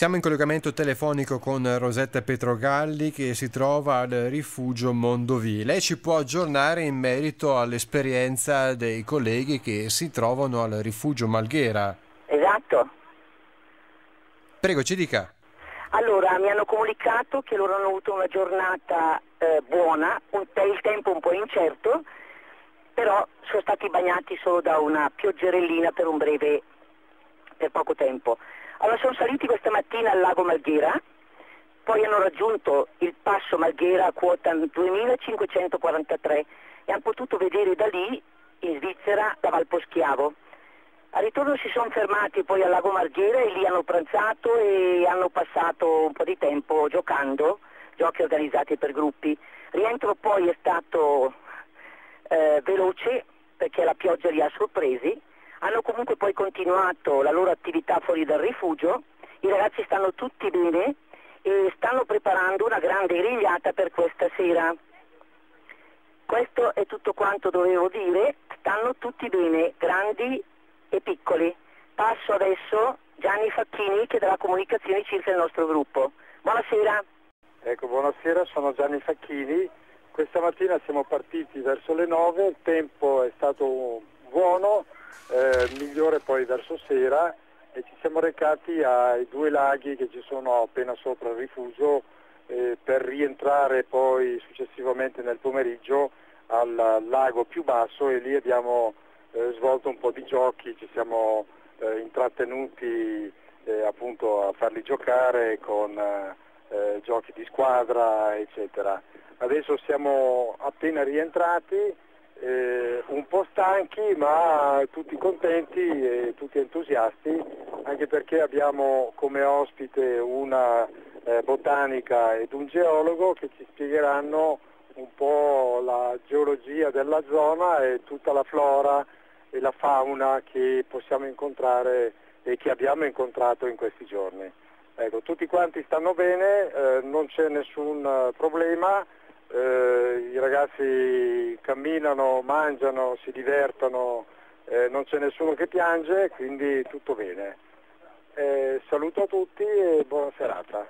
Siamo in collegamento telefonico con Rosetta Petrogalli che si trova al rifugio Mondovì. Lei ci può aggiornare in merito all'esperienza dei colleghi che si trovano al rifugio Malghera. Esatto. Prego, ci dica. Allora, mi hanno comunicato che loro hanno avuto una giornata eh, buona, un, il tempo un po' incerto, però sono stati bagnati solo da una pioggerellina per un breve, per poco tempo. Allora sono saliti questa mattina al lago Malghera, poi hanno raggiunto il passo Malghera a quota 2543 e hanno potuto vedere da lì in Svizzera la Valposchiavo. Al ritorno si sono fermati poi al lago Marghera e lì hanno pranzato e hanno passato un po' di tempo giocando, giochi organizzati per gruppi. Rientro poi è stato eh, veloce perché la pioggia li ha sorpresi hanno comunque poi continuato la loro attività fuori dal rifugio, i ragazzi stanno tutti bene e stanno preparando una grande grigliata per questa sera. Questo è tutto quanto dovevo dire, stanno tutti bene, grandi e piccoli. Passo adesso Gianni Facchini che darà comunicazioni circa il nostro gruppo. Buonasera. Ecco, buonasera, sono Gianni Facchini. Questa mattina siamo partiti verso le 9, il tempo è stato buono, eh, migliore poi verso sera e ci siamo recati ai due laghi che ci sono appena sopra il rifugio eh, per rientrare poi successivamente nel pomeriggio al lago più basso e lì abbiamo eh, svolto un po' di giochi, ci siamo eh, intrattenuti eh, appunto a farli giocare con eh, giochi di squadra eccetera. Adesso siamo appena rientrati eh, un po' stanchi ma tutti contenti e tutti entusiasti anche perché abbiamo come ospite una eh, botanica ed un geologo che ci spiegheranno un po' la geologia della zona e tutta la flora e la fauna che possiamo incontrare e che abbiamo incontrato in questi giorni. Ecco, tutti quanti stanno bene, eh, non c'è nessun eh, problema, eh, i ragazzi camminano, mangiano, si divertono, eh, non c'è nessuno che piange, quindi tutto bene. Eh, saluto a tutti e buona serata.